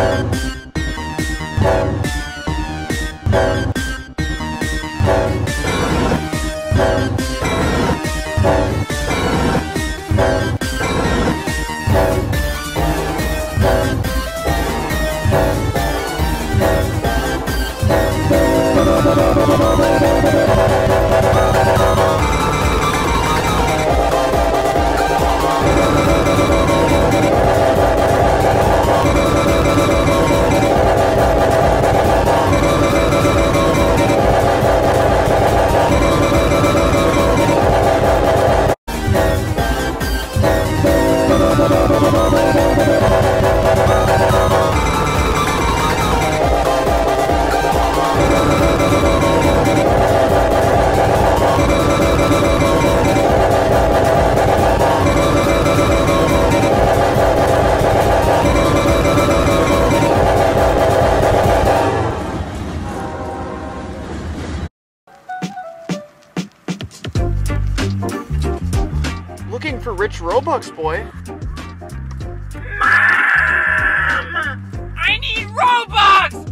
Thank you. For rich Robux boy. Mom! I need Robux!